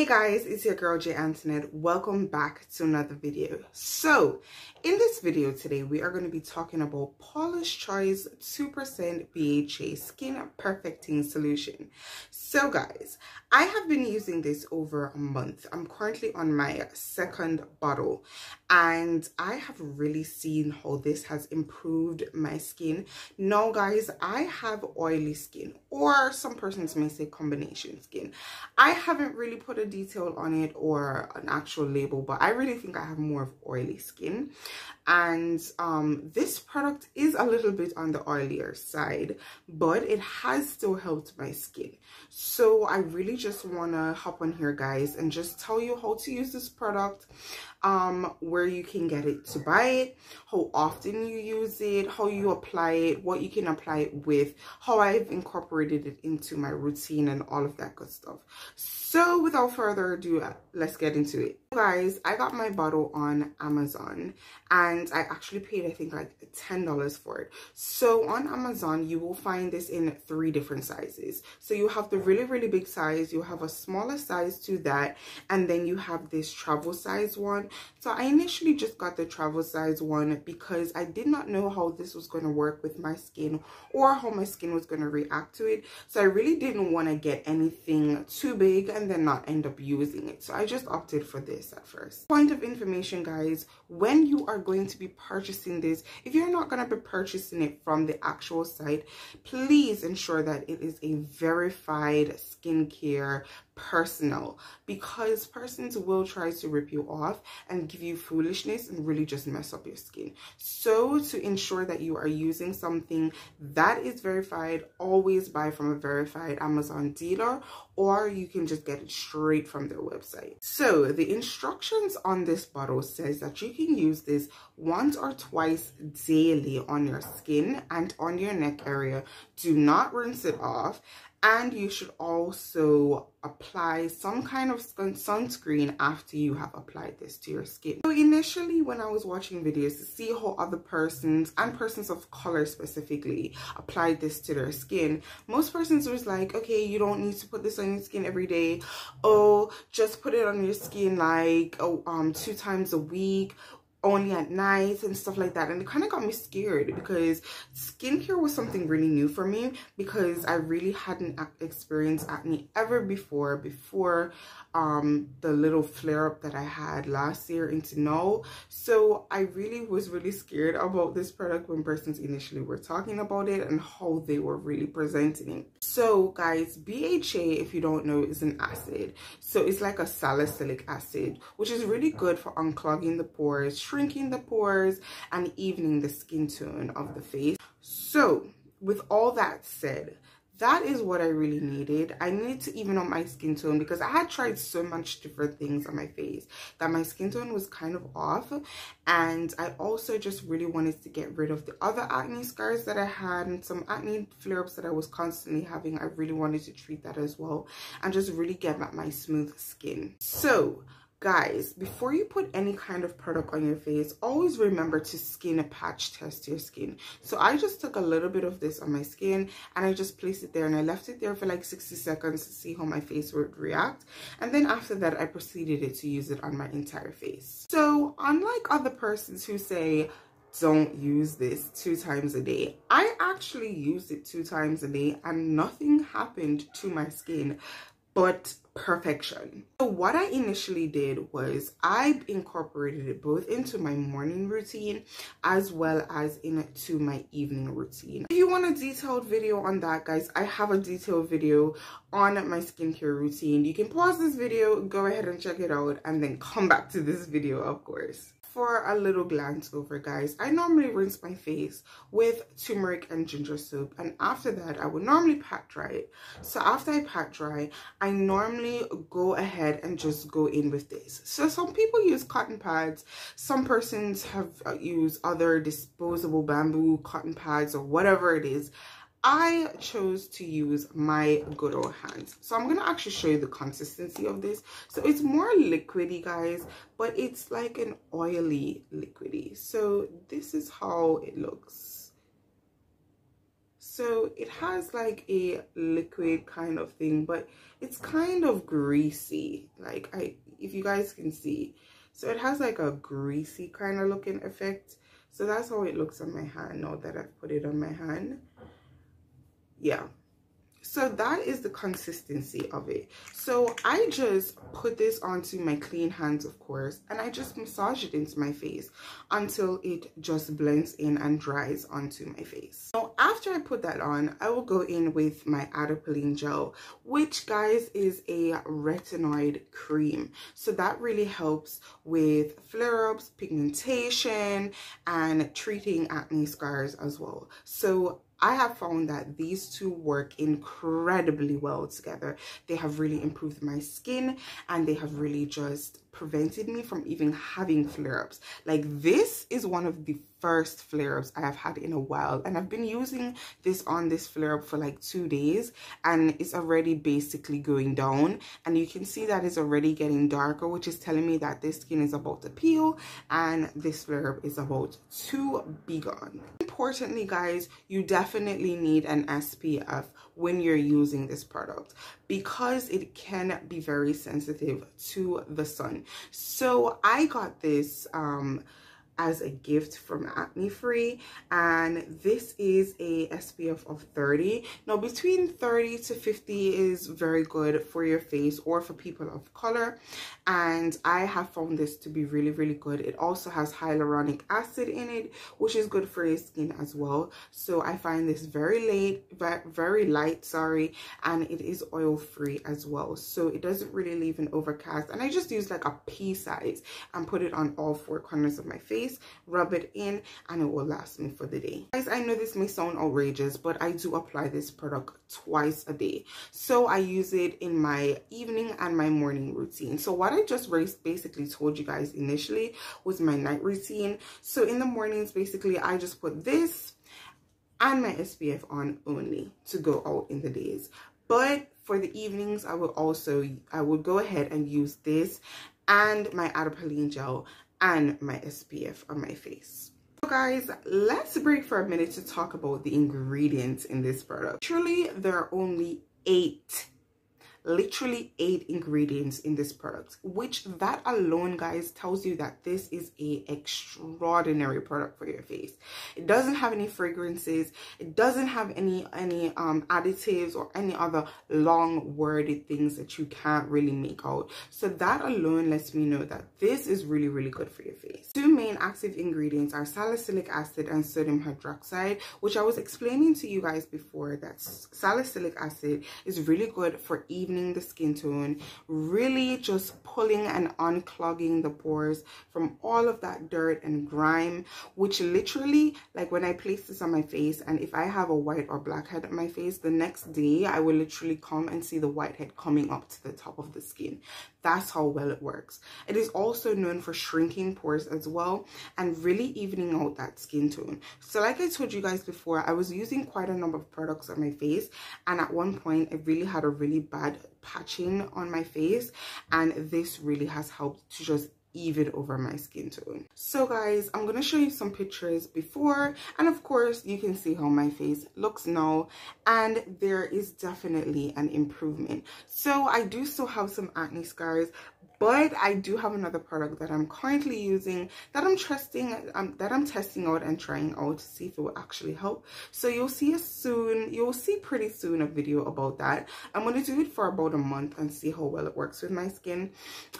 Hey guys, it's your girl Jayantonette. Welcome back to another video. So, in this video today, we are going to be talking about Paula's Choice 2% BHA Skin Perfecting Solution. So guys, I have been using this over a month. I'm currently on my second bottle and I have really seen how this has improved my skin. Now guys, I have oily skin or some persons may say combination skin. I haven't really put a detail on it or an actual label, but I really think I have more of oily skin. And um, this product is a little bit on the oilier side but it has still helped my skin. So I really just want to hop on here guys and just tell you how to use this product um where you can get it to buy it how often you use it how you apply it what you can apply it with how i've incorporated it into my routine and all of that good stuff. So without further ado let's get into it. Guys i got my bottle on amazon and i actually paid i think like ten dollars for it. So on amazon you will find this in three different sizes. So you have the really really big size you have a smaller size to that and then you have this travel size one so I initially just got the travel size one because I did not know how this was going to work with my skin or how my skin was going to react to it. So I really didn't want to get anything too big and then not end up using it. So I just opted for this at first. Point of information guys, when you are going to be purchasing this, if you're not going to be purchasing it from the actual site, please ensure that it is a verified skincare personal because persons will try to rip you off and give you foolishness and really just mess up your skin. So to ensure that you are using something that is verified, always buy from a verified Amazon dealer or you can just get it straight from their website. So the instructions on this bottle says that you can use this once or twice daily on your skin and on your neck area. Do not rinse it off and you should also apply some kind of sunscreen after you have applied this to your skin. So initially when I was watching videos to see how other persons and persons of color specifically applied this to their skin, most persons was like, okay, you don't need to put this on your skin every day. Oh, just put it on your skin like oh, um, two times a week only at night and stuff like that. And it kind of got me scared because skincare was something really new for me because I really hadn't experienced acne ever before before um the little flare up that I had last year into now so I really was really scared about this product when persons initially were talking about it and how they were really presenting it. So guys BHA if you don't know is an acid. So it's like a salicylic acid which is really good for unclogging the pores shrinking the pores and evening the skin tone of the face so with all that said that is what I really needed. I needed to even out my skin tone because I had tried so much different things on my face that my skin tone was kind of off. And I also just really wanted to get rid of the other acne scars that I had and some acne flare-ups that I was constantly having. I really wanted to treat that as well and just really get back my smooth skin. So guys before you put any kind of product on your face always remember to skin a patch test your skin. So i just took a little bit of this on my skin and i just placed it there and i left it there for like 60 seconds to see how my face would react. And then after that i proceeded it to use it on my entire face. So unlike other persons who say don't use this two times a day. I actually used it two times a day and nothing happened to my skin but perfection. So what I initially did was I incorporated it both into my morning routine as well as into my evening routine. If you want a detailed video on that guys, I have a detailed video on my skincare routine. You can pause this video, go ahead and check it out and then come back to this video of course for a little glance over guys. I normally rinse my face with turmeric and ginger soap and after that i would normally pat dry it. So after i pat dry i normally go ahead and just go in with this. So some people use cotton pads. Some persons have uh, used other disposable bamboo cotton pads or whatever it is I chose to use my good old hands. So I'm going to actually show you the consistency of this. So it's more liquidy, guys, but it's like an oily liquidy. So this is how it looks. so it has like a liquid kind of thing but it's kind of greasy like i if you guys can see so it has like a greasy kind of looking effect so that's how it looks on my hand now that i've put it on my hand yeah. So that is the consistency of it. So i just put this onto my clean hands of course and i just massage it into my face until it just blends in and dries onto my face. So after i put that on i will go in with my adapalene gel which guys is a retinoid cream. So that really helps with flare-ups pigmentation and treating acne scars as well. So I have found that these two work incredibly well together. They have really improved my skin and they have really just prevented me from even having flare-ups. Like this is one of the first flare-ups I have had in a while and I've been using this on this flare-up for like two days and it's already basically going down and you can see that it's already getting darker which is telling me that this skin is about to peel and this flare-up is about to be gone. Importantly guys, you definitely need an SPF when you're using this product because it can be very sensitive to the sun. So I got this um, as a gift from Acne Free and this is a SPF of 30. Now between 30 to 50 is very good for your face or for people of color and I have found this to be really really good. It also has hyaluronic acid in it which is good for your skin as well. So I find this very late, very light sorry and it is oil free as well. So it doesn't really leave an overcast and I just use like a pea size and put it on all four corners of my face face, rub it in, and it will last me for the day. Guys, I know this may sound outrageous, but I do apply this product twice a day. So I use it in my evening and my morning routine. So what I just basically told you guys initially was my night routine. So in the mornings, basically, I just put this and my SPF on only to go out in the days. But for the evenings, I will also, I will go ahead and use this and my adapalene gel and my SPF on my face. So guys, let's break for a minute to talk about the ingredients in this product. Truly, there are only eight literally eight ingredients in this product which that alone guys tells you that this is a extraordinary product for your face. It doesn't have any fragrances. It doesn't have any any um additives or any other long worded things that you can't really make out. So that alone lets me know that this is really really good for your face. Two main active ingredients are salicylic acid and sodium hydroxide which i was explaining to you guys before that salicylic acid is really good for even the skin tone, really just pulling and unclogging the pores from all of that dirt and grime, which literally, like when I place this on my face, and if I have a white or black head on my face, the next day I will literally come and see the whitehead coming up to the top of the skin. That's how well it works. It is also known for shrinking pores as well and really evening out that skin tone. So like I told you guys before, I was using quite a number of products on my face and at one point I really had a really bad patching on my face and this really has helped to just even over my skin tone. So guys i'm gonna show you some pictures before and of course you can see how my face looks now and there is definitely an improvement. So i do still have some acne scars but I do have another product that I'm currently using that I'm trusting um, that I'm testing out and trying out to see if it will actually help. So you'll see soon you'll see pretty soon a video about that. I'm going to do it for about a month and see how well it works with my skin.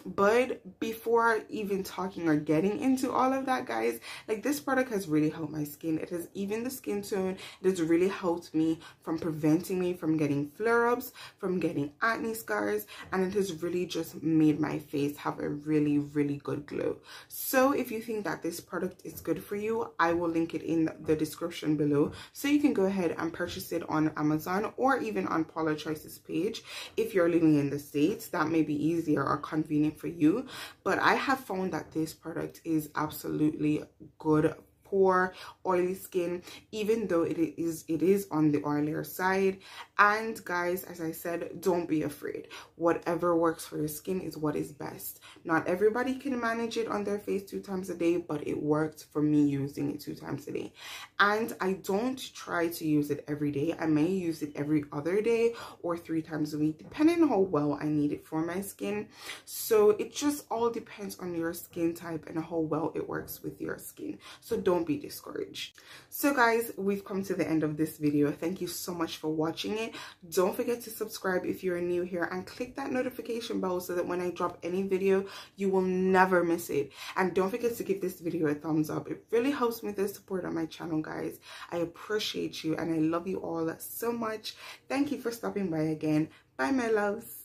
But before even talking or getting into all of that guys like this product has really helped my skin. It has even the skin tone. It has really helped me from preventing me from getting flare-ups from getting acne scars and it has really just made my face have a really really good glow. So if you think that this product is good for you i will link it in the description below. So you can go ahead and purchase it on amazon or even on paula choices page. If you're living in the states that may be easier or convenient for you. But i have found that this product is absolutely good poor oily skin even though it is it is on the oilier side. And guys as i said don't be afraid. Whatever works for your skin is what is best. Not everybody can manage it on their face two times a day but it worked for me using it two times a day. And i don't try to use it every day. I may use it every other day or three times a week depending on how well i need it for my skin. So it just all depends on your skin type and how well it works with your skin. So don't be discouraged. So guys we've come to the end of this video. Thank you so much for watching it. Don't forget to subscribe if you're new here and click that notification bell so that when i drop any video you will never miss it. And don't forget to give this video a thumbs up. It really helps me to support on my channel guys. I appreciate you and i love you all so much. Thank you for stopping by again. Bye my loves